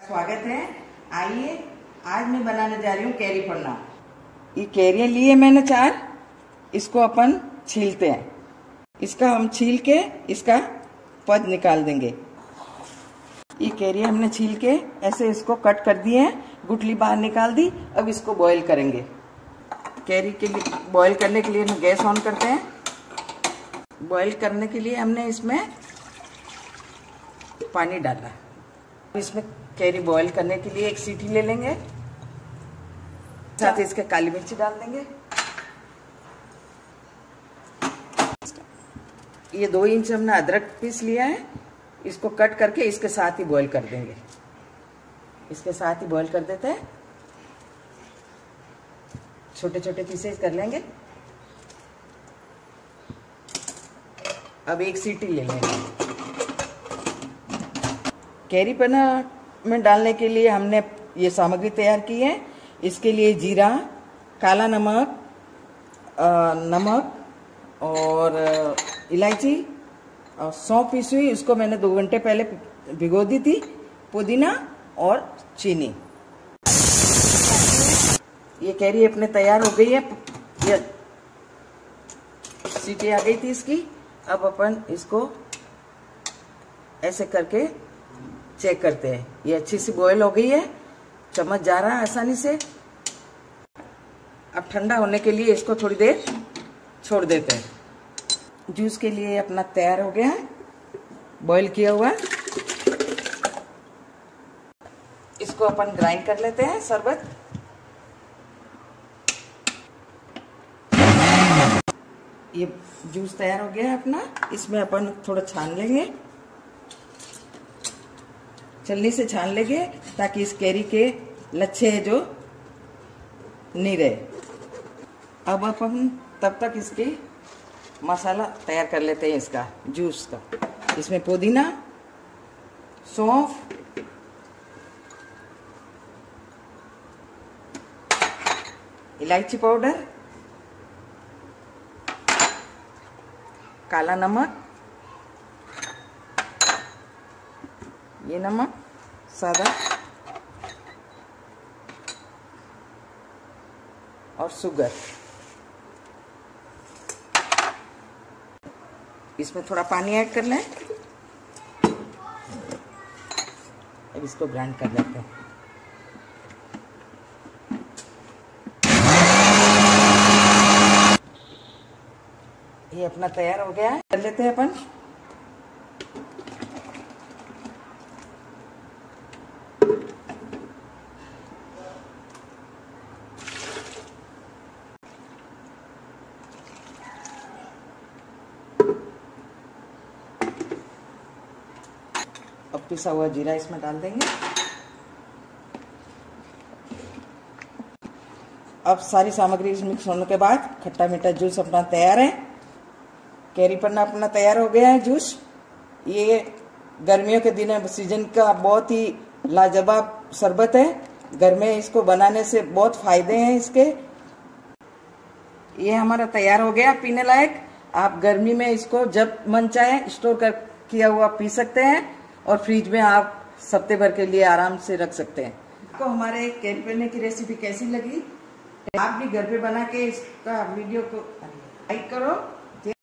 स्वागत है। आइए, आज मैं बनाने जा रही हूँ कैरी पन्ना ये कैरियाँ लिए मैंने चार। इसको अपन छीलते हैं। इसका हम छील के इसका पद निकाल देंगे। ये कैरिया हमने छील के। ऐसे इसको कट कर दिए हैं। गुठली बाहर निकाल दी। अब इसको बॉईल करेंगे। कैरी के लिए बॉईल करने के लिए हम गैस ऑन करते हैं। बॉईल करने के लिए हमने इसमें पानी डाला। इसमें कैरी बॉईल करने के लिए एक सीटी ले लेंगे। साथ ही इसके काली मिर्ची डाल देंगे। ये दो इंच हमने अदरक पीस लिया है। इसको कट करके इसके साथ ही बॉईल कर देंगे। इसके साथ ही बॉईल कर देते हैं। छोटे छोटे पीसेस कर लेंगे। अब एक सीटी ले लेंगे। कैरी पना में डालने के लिए हमने ये सामग्री तैयार की है। इसके लिए जीरा, काला नमक नमक और इलायची और सौंफ पीसी हुई। उसको मैंने दो घंटे पहले भिगो दी थी, पुदीना और चीनी। ये कैरी अपने तैयार हो गई है। ये सीटी आ गई थी इसकी। अब अपन इसको ऐसे करके चेक करते हैं। ये अच्छी सी बॉयल हो गई है। चम्मच जा रहा है आसानी से। अब ठंडा होने के लिए इसको थोड़ी देर छोड़ देते हैं। जूस के लिए अपना तैयार हो गया है। बॉईल किया हुआ इसको अपन ग्राइंड कर लेते हैं शरबत। ये जूस तैयार हो गया है अपना। इसमें अपन थोड़ा छान लेंगे। छलनी से छान लेंगे ताकि इस कैरी के लच्छे जो नहीं रहे। अब अपन तब तक इसकी मसाला तैयार कर लेते हैं इसका, जूस का। इसमें पुदीना, सौंफ, इलायची पाउडर, काला नमक ये नमक सादा और शुगर इसमें थोड़ा पानी ऐड कर लें। अब इसको ग्राइंड कर लेते हैं। ये अपना तैयार हो गया है। कर लेते हैं अपन। अब पिसा हुआ जीरा इसमें डाल देंगे। अब सारी सामग्री मिक्स होने के बाद खट्टा मीठा जूस अपना तैयार है। कैरी पन्ना अपना तैयार हो गया है जूस। ये गर्मियों के दिन सीज़न का बहुत ही लाजवाब शरबत है। घर में इसको बनाने से बहुत फ़ायदे हैं इसके। ये हमारा तैयार हो गया पीने लायक। आप गर्मी में इसको जब मन चाहे स्टोर कर किया हुआ पी सकते हैं। और फ्रिज में आप सप्ते भर के लिए आराम से रख सकते हैं। आपको हमारे कैरी पन्ने की रेसिपी कैसी लगी? आप भी घर पे बना के इसका वीडियो को लाइक करो।